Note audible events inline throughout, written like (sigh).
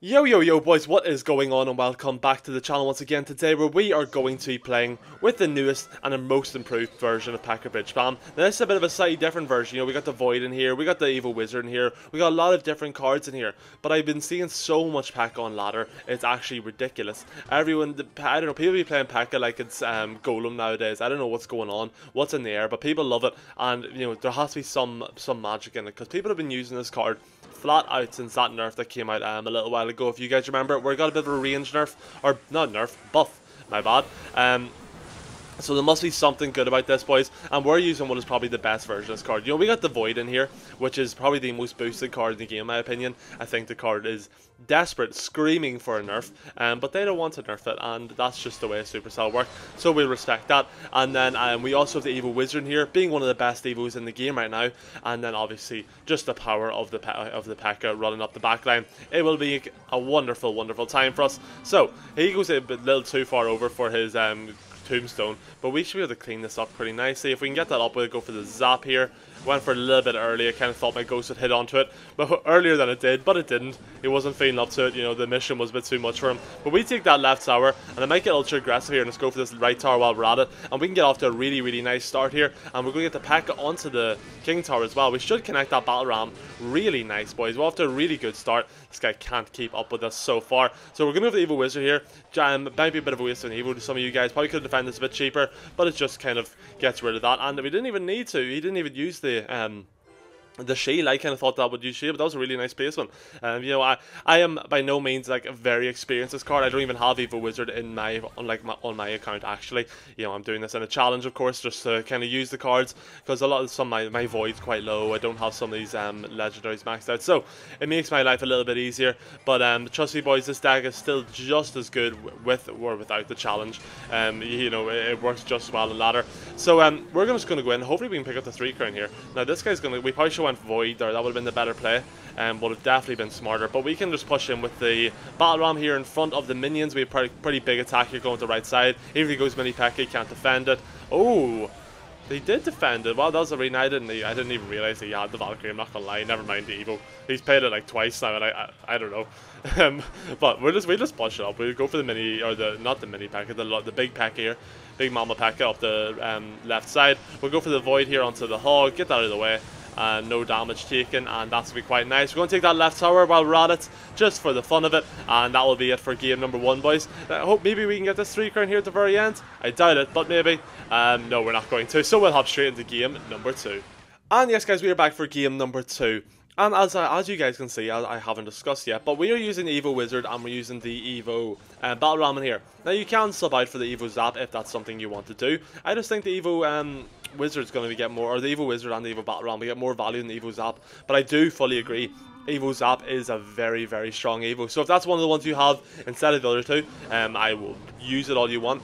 Yo yo yo boys, what is going on and welcome back to the channel once again today where we are going to be playing with the newest and the most improved version of P.E.K.K.A. Bridge Spam. Now this is a bit of a slightly different version, you know, we got the Void in here, we got the Evil Wizard in here, we got a lot of different cards in here, but I've been seeing so much P.E.K.K.A. on ladder, it's actually ridiculous. Everyone, I don't know, people be playing P.E.K.K.A. like it's um, Golem nowadays, I don't know what's going on, what's in the air, but people love it, and you know, there has to be some, some magic in it, because people have been using this card flat out since that nerf that came out um, a little while ago. If you guys remember, we got a bit of a range nerf, or not nerf, buff, my bad. Um, so there must be something good about this, boys. And we're using what is probably the best version of this card. You know, we got the Void in here, which is probably the most boosted card in the game, in my opinion. I think the card is desperate, screaming for a nerf, um, but they don't want to nerf it, and that's just the way Supercell work. So we respect that. And then um, we also have the Evil Wizard here, being one of the best Evos in the game right now. And then obviously just the power of the of the P.E.K.K.A. running up the backline. It will be a wonderful, wonderful time for us. So he goes a little too far over for his um, tombstone. But we should be able to clean this up pretty nicely. If we can get that up, we'll go for the zap here. Went for a little bit early. I kind of thought my ghost would hit onto it, but earlier than it did, but it didn't. He wasn't feeling up to it. You know, the mission was a bit too much for him. But we take that left tower, and I might get ultra aggressive here and let's go for this right tower while we're at it. And we can get off to a really, really nice start here. And we're going to get the pack onto the king tower as well. We should connect that battle ram really nice, boys. We're off to a really good start. This guy can't keep up with us so far. So we're going to have the evil wizard here. Um, might be a bit of a waste of an evil to some of you guys. Probably could have defended this a bit cheaper, but it just kind of gets rid of that. And we didn't even need to. He didn't even use the um, the shield, I kind of thought that would use shield, but that was a really nice placement. Um, you know, I, I am by no means like a very experienced card. I don't even have Evil Wizard in my on like my, on my account actually. You know, I'm doing this in a challenge, of course, just to kind of use the cards because a lot of some my my void's quite low. I don't have some of these um legendaries maxed out, so it makes my life a little bit easier. But um, trust me, boys, this deck is still just as good with or without the challenge. Um, you know, it, it works just as well in ladder. So um, we're just going to go in. Hopefully, we can pick up the three crown here. Now, this guy's going to. We probably should went Void there. That would have been the better play. Um, would have definitely been smarter. But we can just push in with the Battle Ram here in front of the minions. We have pretty, pretty big attack here going to the right side. Even if he goes mini P.E.K.K.A, he can't defend it. Oh, they did defend it. Well, that was a reunited, and I didn't even realize he had the Valkyrie. I'm not gonna lie. Never mind the Evo. He's played it like twice now, and I I, I don't know. (laughs) Um, but we'll just we just push it up. We'll go for the mini or the not the mini P.E.K.K.A, the the big P.E.K.K.A here, big Mama P.E.K.K.A off the um, left side. We'll go for the void here onto the hog. Get that out of the way uh, no damage taken, and that's going to be quite nice. We're going to take that left tower while we're at it, just for the fun of it, and that will be it for game number one, boys. I hope maybe we can get this three crown here at the very end. I doubt it, but maybe. Um, no, we're not going to, so we'll hop straight into game number two. And yes, guys, we are back for game number two. And as uh, as you guys can see, I, I, haven't discussed yet, but we are using Evo Wizard and we're using the Evo uh, Battle Ramen here. Now you can sub out for the Evo Zap if that's something you want to do. I just think the Evo um, Wizard's going to get more, or the Evil Wizard and the Evil Battle Ram, we get more value than the Evo Zap. But I do fully agree. Evil Zap is a very, very strong Evil. So if that's one of the ones you have instead of the other two, um, I will use it all you want.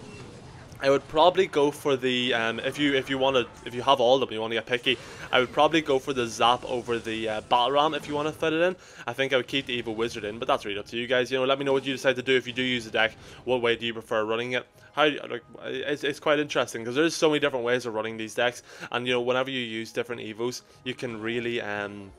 I would probably go for the um, if you if you want to if you have all of them you want to get picky I would probably go for the zap over the uh, battle ram if you want to fit it in. I think I would keep the evil wizard in but that's really up to you guys you know let me know what you decide to do if you do use the deck. What way do you prefer running it? How like it's, it's quite interesting because there's so many different ways of running these decks and you know whenever you use different evos you can really um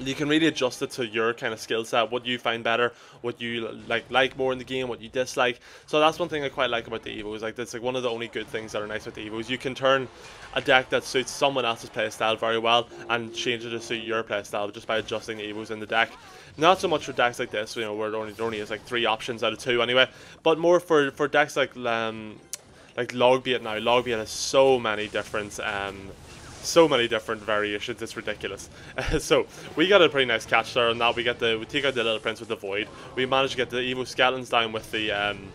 you can really adjust it to your kind of skill set, what you find better, what you like like more in the game, what you dislike. So that's one thing I quite like about the Evo is like that's like one of the only good things that are nice with the Evo is you can turn a deck that suits someone else's playstyle very well and change it to suit your playstyle just by adjusting the Evos in the deck. Not so much for decks like this, you know, where there only, only is like three options out of two anyway, but more for for decks like um like Logbait now. Logbait has so many different um so many different variations. It's ridiculous. (laughs) so we got a pretty nice catch there on that. We get the we take out the little prince with the void. We managed to get the Evo skeletons down with the um,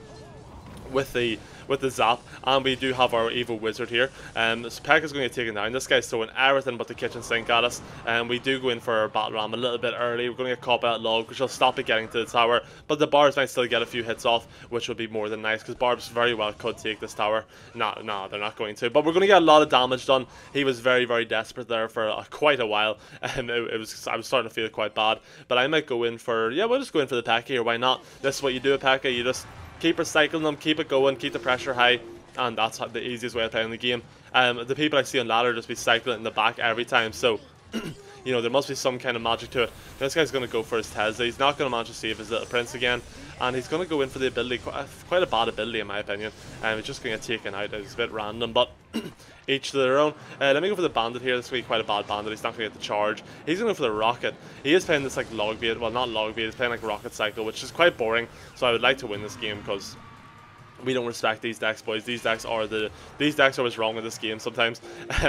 with the with the zap, and we do have our evil wizard here. Um, so is going to get taken down. This guy's throwing everything but the kitchen sink at us, and we do go in for our battle ram a little bit early. We're going to get caught by that log, which will stop it getting to the tower, but the barbs might still get a few hits off, which would be more than nice, because barbs very well could take this tower. No, no, they're not going to, but we're going to get a lot of damage done. He was very, very desperate there for uh, quite a while, (laughs) and it, it, was I was starting to feel quite bad, but I might go in for, yeah, we'll just go in for the pack here, why not? This is what you do a P.E.K.K.A, you just keep recycling them, keep it going, keep the pressure high, and that's the easiest way of playing the game. Um, the people I see on ladder just be cycling in the back every time, so (clears throat) you know, there must be some kind of magic to it. This guy's going to go for his Tesla. He's not going to manage to save his little prince again. And he's going to go in for the ability, quite a bad ability in my opinion. And um, he's just going to get taken out. It's a bit random, but (clears throat) each to their own. Uh, let me go for the bandit here. This will be quite a bad bandit. He's not going to get the charge. He's going to go for the rocket. He is playing this like log bait. Well, not log bait. He's playing like rocket cycle, which is quite boring. So I would like to win this game because we don't respect these decks, boys. These decks are the these decks are what's wrong with this game sometimes,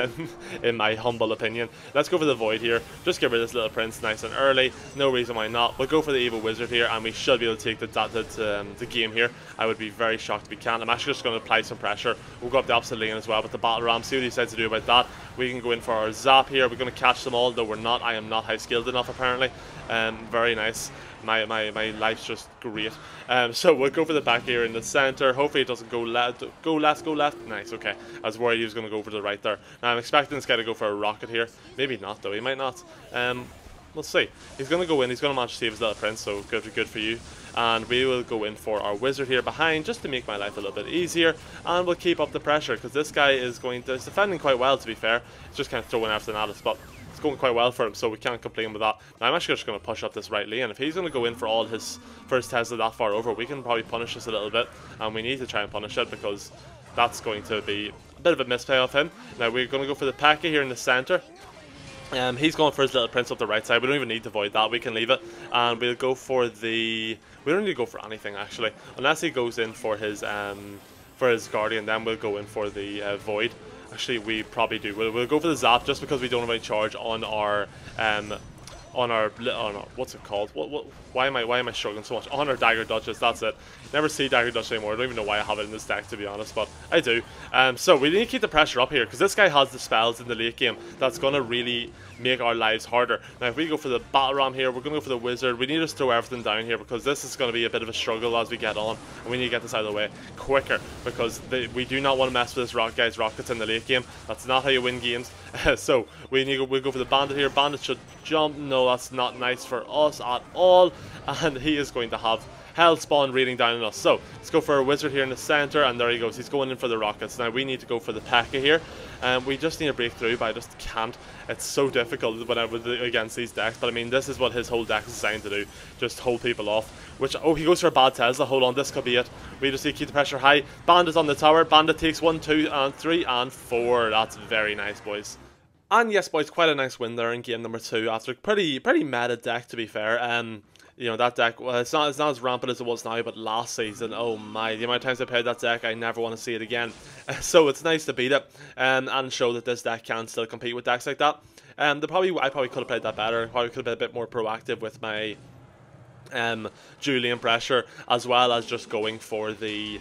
(laughs) in my humble opinion. Let's go for the void here. Just get rid of this little prince nice and early. No reason why not. We'll go for the evil wizard here, and we should be able to take the the, the, um, the game here. I would be very shocked if we can't. I'm actually just going to apply some pressure. We'll go up the opposite lane as well with the battle ram. See what he decides to do about that. We can go in for our zap here. We're going to catch them all, though we're not. I am not high skilled enough apparently. Um, very nice my, my, my life's just great. Um, so we'll go for the back here in the centre. Hopefully it doesn't go left. Go left, go left. Nice, okay. I was worried he was going to go for the right there. Now I'm expecting this guy to go for a rocket here. Maybe not though, he might not. Um, we'll see. He's going to go in. He's going to manage to save his little prince, so good, good for you. And we will go in for our wizard here behind, just to make my life a little bit easier. And we'll keep up the pressure, because this guy is going to... He's defending quite well, to be fair. He's just kind of throwing everything at us, but it's going quite well for him, so we can't complain with that. Now, I'm actually just going to push up this right lane. If he's going to go in for all his first Tesla that far over, we can probably punish this a little bit, and we need to try and punish it because that's going to be a bit of a misplay of him. Now, we're going to go for the P.E.K.K.A here in the centre. Um, he's going for his little prince up the right side. We don't even need to void that. We can leave it. And we'll go for the... We don't need to go for anything, actually. Unless he goes in for his um, for his guardian, then we'll go in for the uh, void. Actually, we probably do. We'll, we'll go for the zap just because we don't have any charge on our um, on our on our, what's it called? What, what why am I why am I struggling so much? On our dagger duchess, that's it. Never see dagger duchess anymore. I don't even know why I have it in this deck to be honest, but I do. Um, so we need to keep the pressure up here because this guy has the spells in the late game that's gonna really make our lives harder. Now, if we go for the Battle Ram here, we're going to go for the Wizard. We need to throw everything down here because this is going to be a bit of a struggle as we get on. And we need to get this out of the way quicker because they, we do not want to mess with this rock guy's rockets in the late game. That's not how you win games. (laughs) so we need to we go for the Bandit here. Bandit should jump. No, that's not nice for us at all. (laughs) And he is going to have Hell spawn reading down on us. So let's go for a wizard here in the center, and there he goes. He's going in for the rockets. Now we need to go for the P.E.K.K.A here. Um, we just need to break through, but I just can't. It's so difficult when I against these decks. But I mean, this is what his whole deck is designed to do: just hold people off. Which oh, he goes for a bad Tesla. Hold on, this could be it. We just need to keep the pressure high. Bandit's on the tower. Bandit takes one, two, and three, and four. That's very nice, boys. And yes, boys, quite a nice win there in game number two after pretty pretty meta deck to be fair. Um, you know, that deck, well, it's not, it's not as rampant as it was now, but last season, oh my, the amount of times I played that deck, I never want to see it again. (laughs) so it's nice to beat it um, and show that this deck can still compete with decks like that. Um, the probably I probably could have played that better. Probably could have been a bit more proactive with my um, Julian pressure, as well as just going for the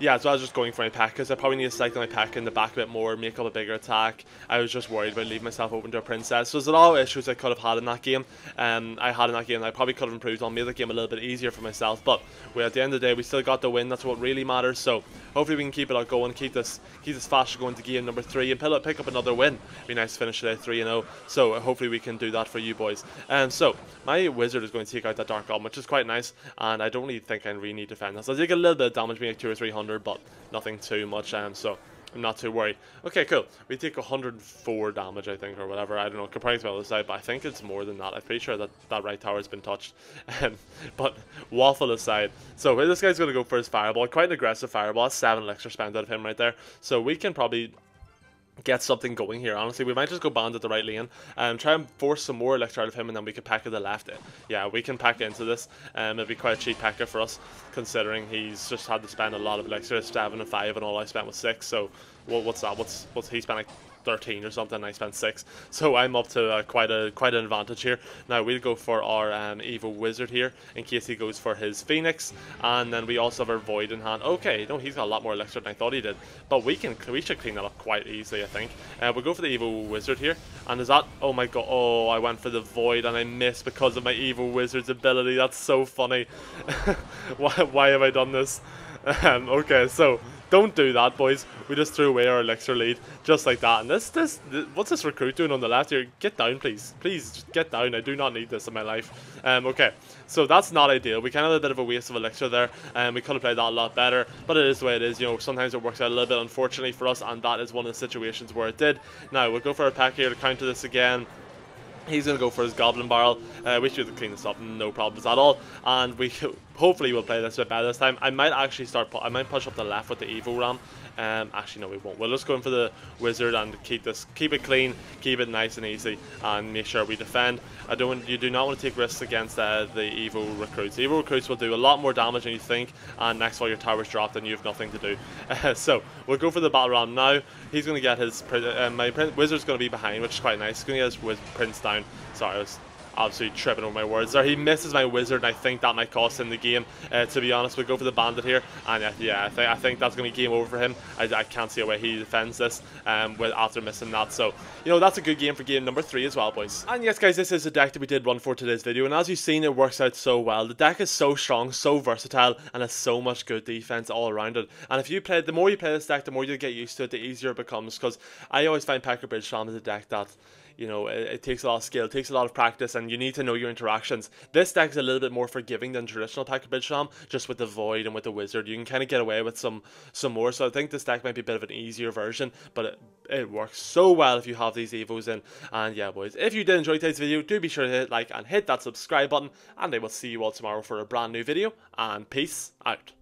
yeah, so I was just going for my pack because I probably need to cycle my pack in the back a bit more, make up a bigger attack. I was just worried about leaving myself open to a princess. So there's a lot of issues I could have had in that game. Um, I had in that game. I probably could have improved on, made the game a little bit easier for myself. But we, at the end of the day, we still got the win. That's what really matters. So hopefully we can keep it out going, keep this keep this fast going to game number three, and pick up another win. Be nice to finish today three and zero. Oh. So hopefully we can do that for you boys. Um, so my wizard is going to take out that dart goblin, which is quite nice. And I don't really think I really need to defend this. I take a little bit of damage, maybe like two or three but nothing too much, um, so I'm not too worried. Okay, cool. We take 104 damage, I think, or whatever. I don't know, comparing to the other side, but I think it's more than that. I'm pretty sure that that right tower has been touched. (laughs) Um, but waffle aside, so this guy's going to go for his fireball. Quite an aggressive fireball. 7 elixir spent out of him right there. So we can probably get something going here. Honestly, we might just go band at the right lane and try and force some more elixir out of him, and then we pack at the left. Yeah, we can pack into this. Um, it'd be quite a cheap packer for us, considering he's just had to spend a lot of elixir, seven and five, and all I spent was six. So, what, what's that? What's what's he spent like 13 or something. I spent six, so I'm up to uh, quite a quite an advantage here. Now we'll go for our um, evil wizard here in case he goes for his phoenix, and then we also have our void in hand. Okay, no, he's got a lot more elixir than I thought he did, but we can we should clean that up quite easily, I think. Uh, we'll go for the evil wizard here, and is that? Oh my god! Oh, I went for the void and I missed because of my evil wizard's ability. That's so funny. (laughs) why why have I done this? (laughs) Um, okay, so don't do that, boys. We just threw away our elixir lead, just like that. And this, this, this, what's this recruit doing on the left here? Get down, please. Please, just get down. I do not need this in my life. Um, okay, so that's not ideal. We kind of had a bit of a waste of elixir there, and we could have played that a lot better. But it is the way it is. You know, sometimes it works out a little bit, unfortunately for us, and that is one of the situations where it did. Now, we'll go for a pack here to counter this again. He's going to go for his Goblin Barrel. Uh, we should clean this up, no problems at all. And we (laughs) hopefully will play this a bit better this time. I might actually start, I might push up the left with the Evo Ram. Um, actually, no, we won't. We'll just go in for the Wizard and keep this, keep it clean, keep it nice and easy, and make sure we defend. I don't, you do not want to take risks against uh, the evil recruits. Evil recruits will do a lot more damage than you think, and next all your towers dropped and you have nothing to do. Uh, (laughs) so we'll go for the battle ram now. He's going to get his, uh, my Wizard's going to be behind, which is quite nice. He's going to get his Prince down. Sorry, I was absolutely tripping over my words there. He misses my wizard, and I think that might cost him the game. Uh, to be honest, we go for the bandit here, and uh, yeah, I think I think that's going to be game over for him. I, I can't see a way he defends this um, with after missing that. So you know that's a good game for game number three as well, boys. And yes, guys, this is the deck that we did run for today's video, and as you've seen, it works out so well. The deck is so strong, so versatile, and has so much good defense all around it. And if you play, the more you play this deck, the more you get used to it, the easier it becomes. Because I always find P.E.K.K.A Bridge Spam is a deck that you know, it, it, takes a lot of skill, it takes a lot of practice, and you need to know your interactions. This deck is a little bit more forgiving than traditional Pack Bridge Spam, just with the Void and with the Wizard. You can kind of get away with some some more, so I think this deck might be a bit of an easier version, but it, it works so well if you have these Evos in. And yeah, boys, if you did enjoy today's video, do be sure to hit like and hit that subscribe button, and I will see you all tomorrow for a brand new video, and peace out.